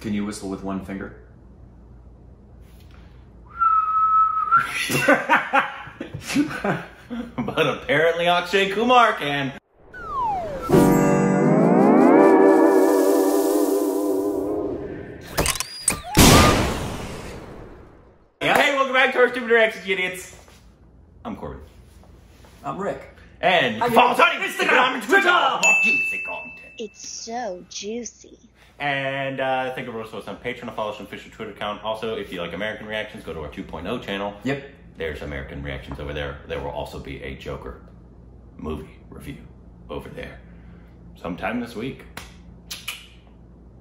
Can you whistle with one finger? but apparently Akshay Kumar can. Hey, welcome back to our Stupid Reactions, idiots. I'm Korbin. I'm Rick. And follow us on Instagram and Twitter Twitter. for juicy content. It's so juicy. And uh, think of us on Patreon to follow us on official Twitter account. Also, if you like American reactions, go to our 2.0 channel. Yep. There's American reactions over there. There will also be a Joker movie review over there sometime this week.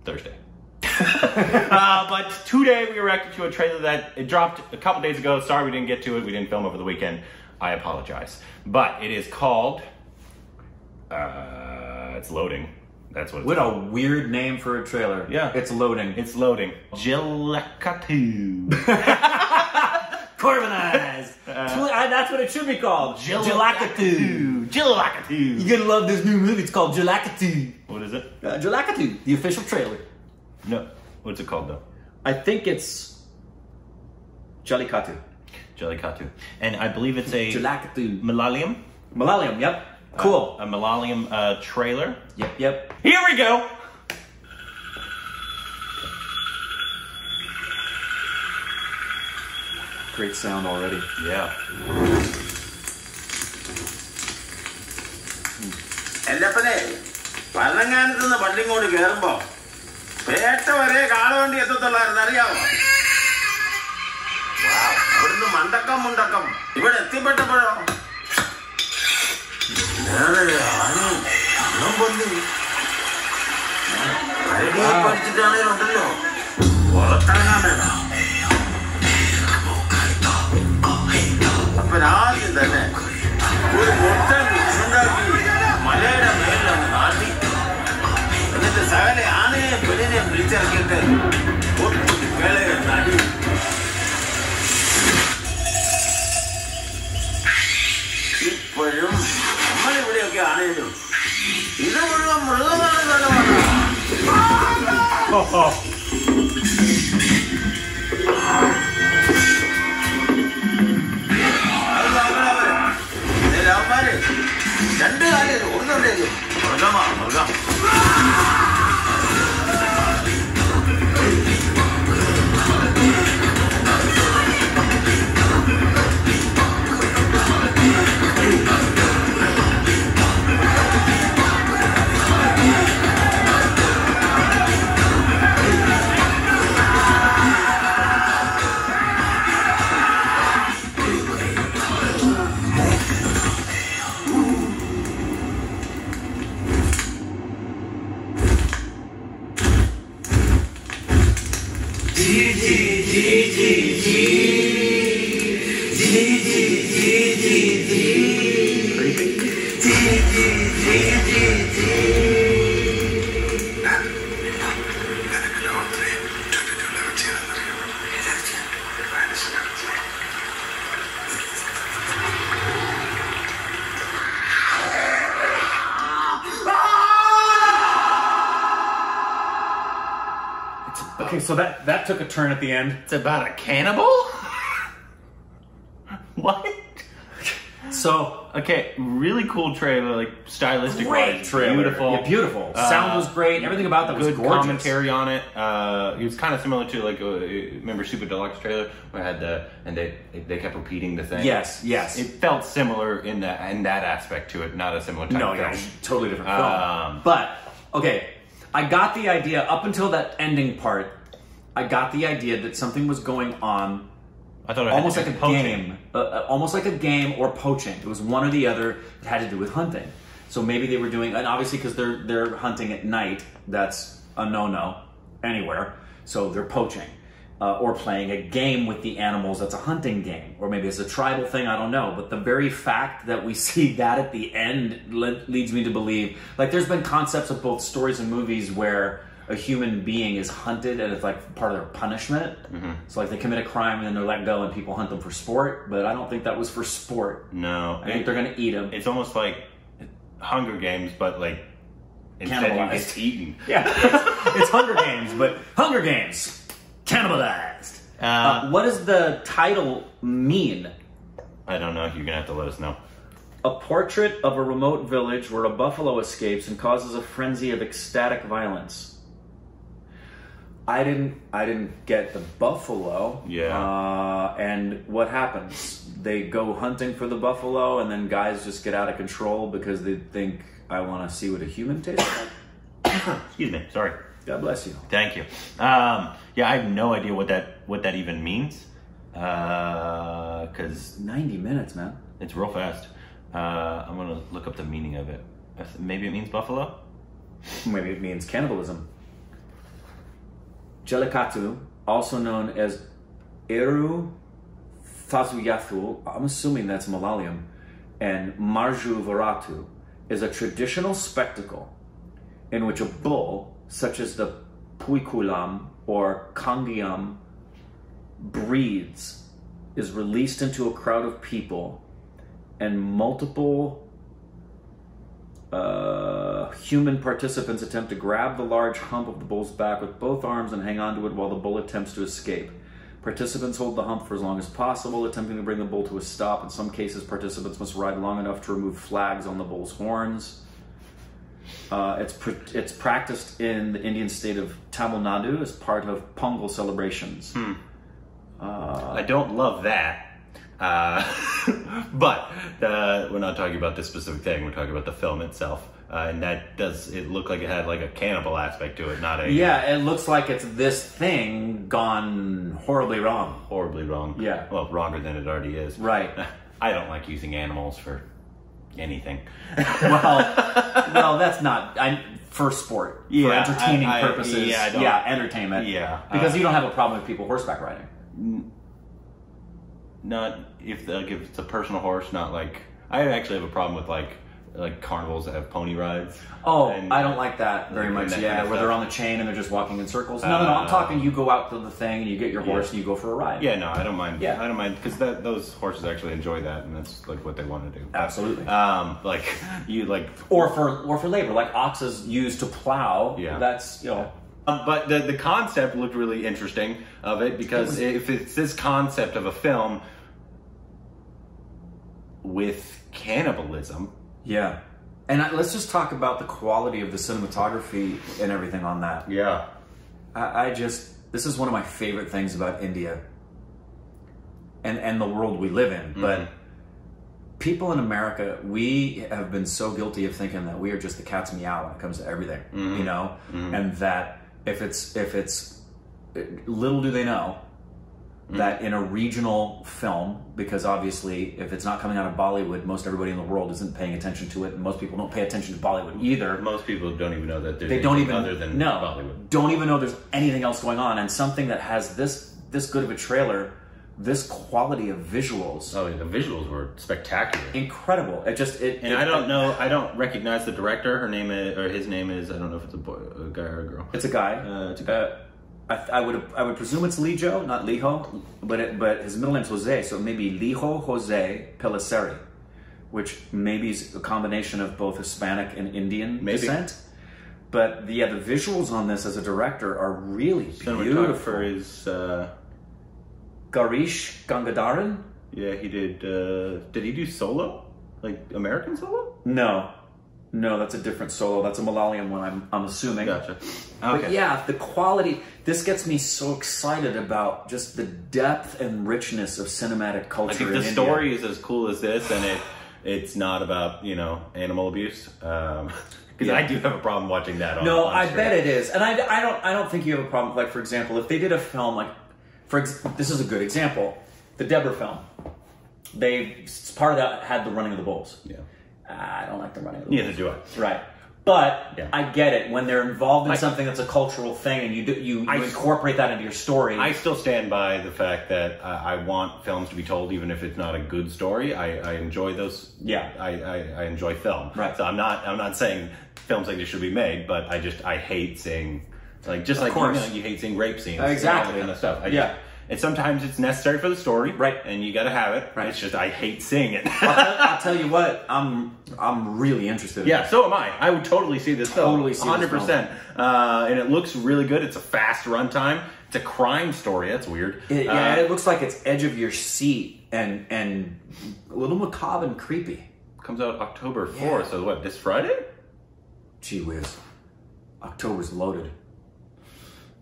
Thursday. uh, but today we reacted to a trailer that it dropped a couple days ago. Sorry we didn't get to it. We didn't film over the weekend. I apologize. But it is called. Uh, it's loading. That's what it's What called. a weird name for a trailer. Yeah. It's loading. It's loading. Jillacatoo. Corvinized. that's what it should be called. Jalakatu. Jillacatoo. You're gonna love this new movie. It's called Jalakatu. What is it? Uh, Jalakatu, the official trailer. No. What's it called though? I think it's Jallikattu. Jellicatu. And I believe it's a Jalakatu. Millennium. Millennium, yep. Cool. A Millennium uh, trailer. yep, yep. Here we go. Great sound already. Yeah. എല്ലപ്പനെ പല്ലങ്ങാനത്ത് നിന്ന് വള്ളിങ്ങോട് കേറുമ്പോ പേട്ട വരെ കാളവണ്ടി എത്തത്തുള്ളായിരുന്നു അറിയാമോ wow, അവിടുന്ന് മണ്ടക്കം മുണ്ടക്കം. ഇവിടെ എത്തിപ്പെട്ടപ്പോഴോ? പഠിച്ചിട്ടാണേലുണ്ടല്ലോ വളർത്താനാ വേണം അപ്പൊ രാജ്യം തന്നെ രണ്ട് കാര്യം ഒന്നുണ്ടേലും മൃഗമാ മൃഗം. Okay, so that that took a turn at the end. It's about a cannibal? what? So Okay, really cool trailer, like stylistic great trailer. beautiful. Yeah, beautiful. Uh, Sound was great. Everything about that was good gorgeous. commentary on it. Uh, it was kind of similar to like uh, remember Super Deluxe trailer where I had the and they they kept repeating the thing. Yes, yes. It felt similar in that in that aspect to it, not a similar type No, of yeah, film. totally different film. Um, but okay, I got the idea up until that ending part. I got the idea that something was going on, I thought almost like a poaching. game, uh, uh, almost like a game or poaching. It was one or the other. It had to do with hunting. So maybe they were doing, and obviously because they're they're hunting at night, that's a no no anywhere. So they're poaching. Uh, or playing a game with the animals that's a hunting game, or maybe it's a tribal thing, I don't know. But the very fact that we see that at the end le- leads me to believe, like, there's been concepts of both stories and movies where a human being is hunted and it's like part of their punishment. So, like, they commit a crime and then they're let go and people hunt them for sport, but I don't think that was for sport. No, I think they're gonna eat them. it's almost like Hunger Games, but like Instead, cannibalized. gets eaten. Yeah, it's, it's Hunger Games, but Hunger Games cannibalized. Uh, Uh, what does the title mean? I don't know. You're gonna have to let us know. A portrait of a remote village where a buffalo escapes and causes a frenzy of ecstatic violence. I didn't. I didn't get the buffalo. Yeah. Uh, and what happens? They go hunting for the buffalo, and then guys just get out of control because they think I want to see what a human tastes like. Excuse me. Sorry. God bless you. Thank you. Um, yeah, I have no idea what that what that even means. Because Ninety minutes, man. it's real fast. Uh, I'm gonna look up the meaning of it. Maybe it means buffalo. Maybe it means cannibalism. Jallikattu, also known as Eru Thasuyathu, I'm assuming that's Malayalam, and Manju Virattu, is a traditional spectacle in which a bull, such as the Pulikulam or Kangayam breeds, is released into a crowd of people and multiple uh, human participants attempt to grab the large hump of the bull's back with both arms and hang onto it while the bull attempts to escape. Participants hold the hump for as long as possible, attempting to bring the bull to a stop. In some cases, participants must ride long enough to remove flags on the bull's horns. Uh, it's pr- it's practiced in the Indian state of Tamil Nadu as part of Pongal celebrations. I don't love that. Uh, but uh, we're not talking about this specific thing. We're talking about the film itself, uh, and that does it look like it had like a cannibal aspect to it, not a Yeah, it looks like it's this thing gone horribly wrong. horribly wrong. Yeah. well, wronger than it already is. Right. I don't like using animals for anything. well, well, that's not I, for sport, Yeah, for entertaining I- I- purposes. yeah, yeah, entertainment. Yeah, because uh, you don't have a problem with people horseback riding. Not if like if it's a personal horse, not like I actually have a problem with like like carnivals that have pony rides. Oh, And- I don't like that very much. that Yeah, kind of where they're on the chain and they're just walking in circles. No, no, no. I'm Uh, talking. You go out to the thing and you get your horse Yeah. and you go for a ride. Yeah, no, I don't mind. Yeah. I don't mind because that those horses actually enjoy that, and that's like what they want to do. Absolutely. Um, like you like, Or for or for labor, like oxes used to plow. Yeah. That's you know. Um, but the the concept looked really interesting of it because if it's this concept of a film with cannibalism, Yeah. And I, let's just talk about the quality of the cinematography and everything on that. yeah, I, I just this is one of my favorite things about India and and the world we live in. Mm-hmm. But people in America, we have been so guilty of thinking that we are just the cat's meow when it comes to everything, you mm-hmm. know, mm-hmm. and that if it's if it's little do they know hmm. that in a regional film, because obviously if it's not coming out of Bollywood, most everybody in the world isn't paying attention to it, and most people don't pay attention to Bollywood either most people don't even know that there's they don't anything even other than no, Bollywood. don't even know there's anything else going on. And something that has this this good of a trailer, this quality of visuals, Oh, yeah, the visuals were spectacular. incredible. It just it. And it- I don't know, I don't recognize the director. Her name is, or his name is, I don't know if it's a boy, a guy or a girl. It's a guy. Uh, it's a Uh, I, I would I would presume it's Lijo, not Liho, but it, but his middle name's Jose, so maybe Lijo Jose Pellissery, which maybe is a combination of both Hispanic and Indian Maybe. descent. But the, yeah, the visuals on this as a director are really beautiful. Cinematographer is, uh, Girish Gangadharan? yeah, he did, uh, did he do solo? Like American solo? No, no, that's a different solo. That's a Malayalam one. I'm I'm assuming. Gotcha. But Okay. yeah, the quality. This gets me so excited about just the depth and richness of cinematic culture. If in the India. story is as cool as this and it, it's not about, you know, animal abuse, um, because Yeah. I do have a problem watching that on No, on I bet it is, and I, I don't I don't think you have a problem. Like for example, if they did a film like, for ex- this is a good example, the Dobara film. They part of that had the running of the bulls. Yeah. Ah, I don't like the running of the Neither bulls. do I. Right. But Yeah. I get it when they're involved in I- something that's a cultural thing, and you do, you, you I- incorporate that into your story. I still stand by the fact that I, I want films to be told, even if it's not a good story. I, I enjoy those. Yeah. I, I, I enjoy film. Right. So I'm not I'm not saying films like this should be made, but I just I hate seeing like just like course. you, know, you hate seeing rape scenes, and all Exactly. that kind of stuff. I Yeah. Just, And sometimes it's necessary for the story, Right. And you got to have it. Right. It's just I hate seeing it. I'll tell you what, I'm I'm really interested. in Yeah, it. so am I. I would totally see this. Totally see 100%. Uh, and it looks really good. It's a fast runtime. It's a crime story. That's weird. It, yeah, Uh, it looks like it's edge of your seat and and a little macabre and creepy. comes out October 4th. Yeah. So what, this Friday? Gee whiz, October's loaded.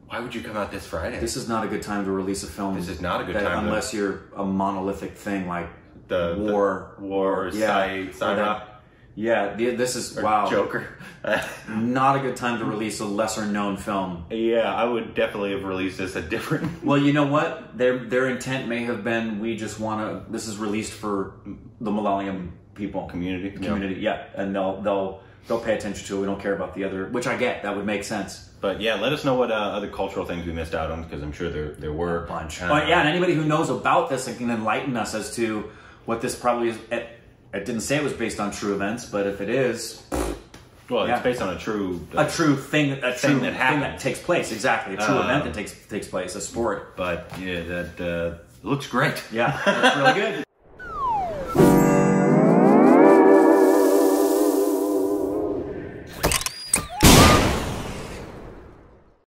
Why would you come out this Friday? This is not a good time to release a film. This is not a good time to- unless you're a monolithic thing like the the War. War, or Yeah. Cy, Or that- yeah, the- this is or wow. Joker. Not a good time to release a lesser known film. yeah, I would definitely have released this a different. Well, you know what? Their their intent may have been we just want to. This is released for the Malayalam people Community, yeah. community. Yeah, and they'll they'll they'll pay attention to. it. We don't care about the other, which I get. That would make sense. But yeah, let us know what uh, other cultural things we missed out on because I'm sure there there were A bunch. Uh, but yeah, and anybody who knows about this and can enlighten us as to what this probably is. It, it didn't say it was based on true events, but if it is Well, Yeah. it's based on a true a true thing, a true that happened. that takes place, exactly a true Uh, event that takes takes place, a sport. But yeah, that uh, looks great. Yeah, that's really good.